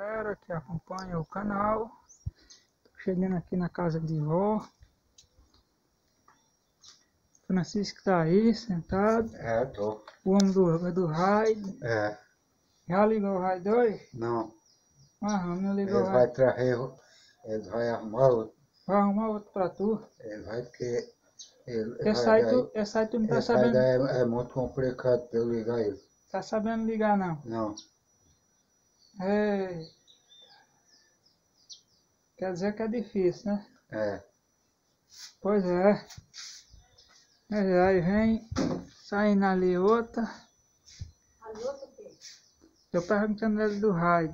galera que acompanha o canal. Tô chegando aqui na casa de vó. Francisco tá aí, sentado. É, tô. O homem do, do raio. É, Já ligou o raio 2? não. Ah, não Ele ligou o vai trazer, ele vai arrumar outro. Vai arrumar outro pra tu. Ele vai porque ele Esse vai aí tu, esse aí tu não tá sabendo, é, é muito complicado pra eu ligar ele. tá sabendo ligar não. Não. Ei. Quer dizer que é difícil, né? É. Pois é. Aí, aí vem saindo ali outra. Ali outro quê? Eu perguntando ele do raio.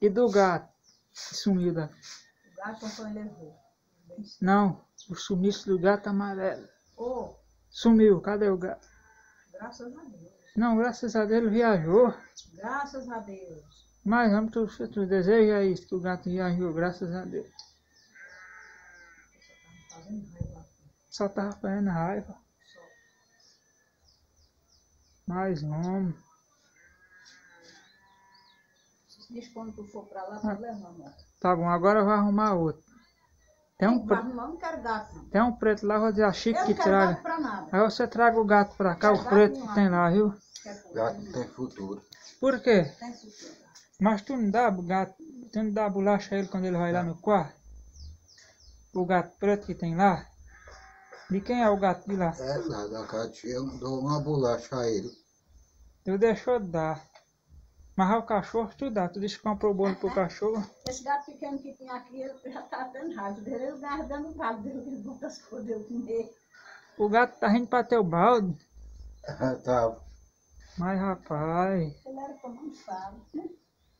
E do gato que sumiu da. O gato foi levou. Não, o sumiço do gato amarelo. Oh, Sumiu, cadê o gato? Graças a Deus. Não, graças a Deus ele viajou. Graças a Deus. Mas vamos, tu, tu deseja isso, que o gato viajou, graças a Deus. Tá me fazendo raiva. Só tava fazendo raiva. Só. Mais homem. Se diz quando tu for pra lá, pode levar, amor. Tá bom, agora eu vou arrumar outro. Tem um, Tem pre- não, não quero gato, não. tem um preto lá, vou dizer a Eu Chico não que traga. Aí você traga o gato pra cá, o preto que tem lá, viu? Gato não tem futuro. Por quê? Tem futuro. Mas tu não dá o gato, tu não dá bolacha a ele quando ele vai lá no quarto? O gato preto que tem lá? De quem é o gato de lá? É, lá da casa eu dou uma bolacha a ele. Tu deixou de dar. Mas ao cachorro tu dá, tu disse que comprou o bolo pro cachorro. Esse gato pequeno que tinha aqui, ele já tá dando raiva dele. Ele tava dando o galo dele, ele as coisas dele comer. O gato tá rindo pra teu balde. tá. Mas rapaz, Ele era como um falo.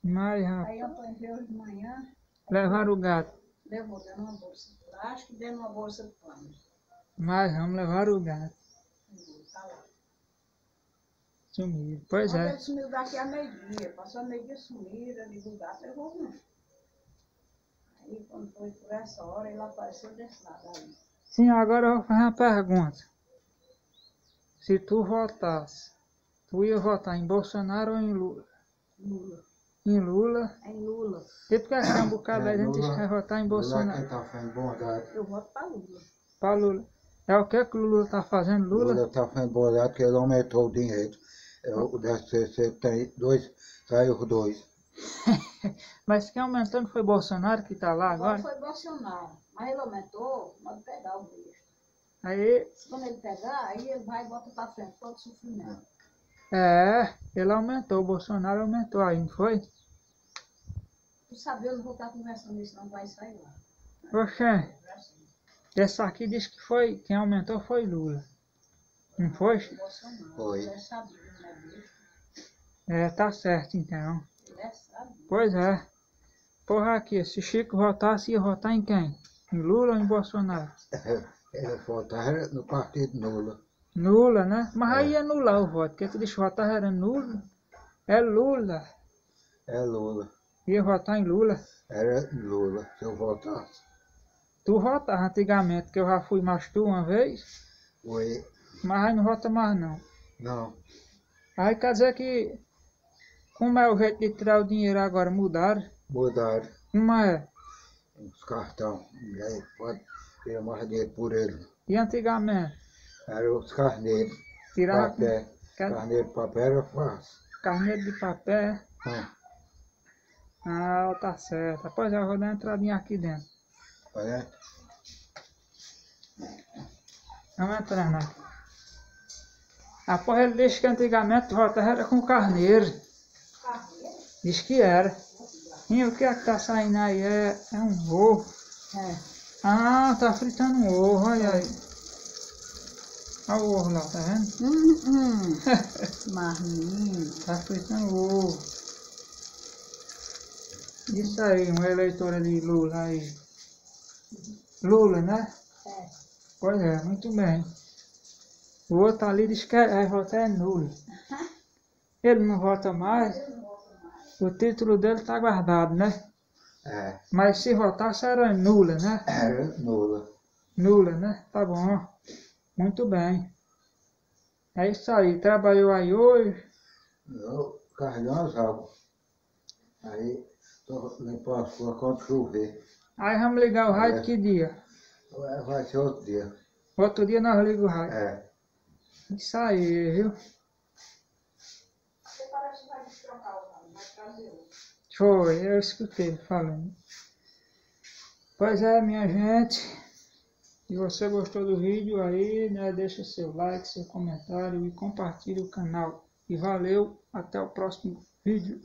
mas rapaz. Aí eu apanhei hoje de manhã, Levaram o gato. levou dentro de uma bolsa de plástico e dentro de uma bolsa de pano. Mas vamos levar o gato. Tá lá. Sumiu. Pois Quando é. ele sumiu daqui a meio-dia, passou a meio-dia sumido, eu digo, o gato levou não. Aí quando foi por essa hora, ele apareceu desse lado aí. Sim, agora eu vou fazer uma pergunta. Se tu votasse, tu ia votar em Bolsonaro ou em Lula? Lula. Em Lula. É em Lula. E porque assim, um bocado É, da gente Lula. quer votar em Lá Bolsonaro. quem tá fazendo bondade. Eu voto para Lula. Pra Lula. É o que que o Lula tá fazendo, Lula? Lula tá fazendo bondade porque ele aumentou o dinheiro. É, o DCC tem dois, saiu dois. Mas quem aumentando foi Bolsonaro que tá lá Agora agora. foi Bolsonaro. Mas ele aumentou, pode pegar o bicho. Aí, Quando ele pegar, aí ele vai e bota para frente todo o sofrimento. é, ele aumentou, o Bolsonaro aumentou aí, não foi? Tu sabe, eu não vou estar conversando isso, não vai sair lá. Oxê, esse aqui diz que foi, quem aumentou foi Lula. Não foi? Bolsonaro. Foi. Ele é sabido, né, bicho? É, tá certo então. É. Pois é. Porra aqui, se Chico votasse, ia votar em quem? Em Lula ou em Bolsonaro? Ele votava no partido Lula. Lula, né? Mas aí ia anular o voto, porque tu disse que votar era nulo. É Lula. É Lula. Ia votar em Lula. Era Lula, se eu votasse. Tu votava antigamente, que eu já fui mais tu uma vez, Foi. mas aí não vota mais não. Não. Aí quer dizer que, como é o jeito de tirar o dinheiro agora, mudaram. Mudaram Como é? os cartão. E aí pode tirar mais dinheiro por ele. E antigamente? Era os carneiros. Tirava Papel. Carneiro de papel era fácil. carneiro de papel. Ah, Ah, tá certo. Pois é, eu vou dar uma entradinha aqui dentro. olha. Vamos entrando aqui. Após ele disse que antigamente votava era com carneiro. Diz que era. E o que é que tá saindo aí? É, é um ovo. É. Ah, tá fritando um ovo, olha aí. Olha o ovo lá, tá vendo? Hum, hum. Marminho. Tá fritando ovo. Isso aí, uma eleitora de Lula aí. Lula, né? É. Pois é, muito bem. O outro ali diz que vai votar é nulo. Ele não vota mais. O título dele tá guardado, né? É, Mas se votasse era nula, né? era Lula. Nula, né? Tá bom. Muito bem. É isso aí. Trabalhou aí hoje. Eu carreguei umas águas. Aí, tô limpando as coisas quando chover. Aí vamos ligar o rádio É. que dia? Vai vai ser outro dia. Outro dia nós ligamos o rádio. É. Isso aí, viu? Você parece que vai destrocar Foi, eu escutei falando. Pois é, minha gente. Se você gostou do vídeo aí, né, deixa seu like, seu comentário e compartilhe o canal. E valeu, até o próximo vídeo.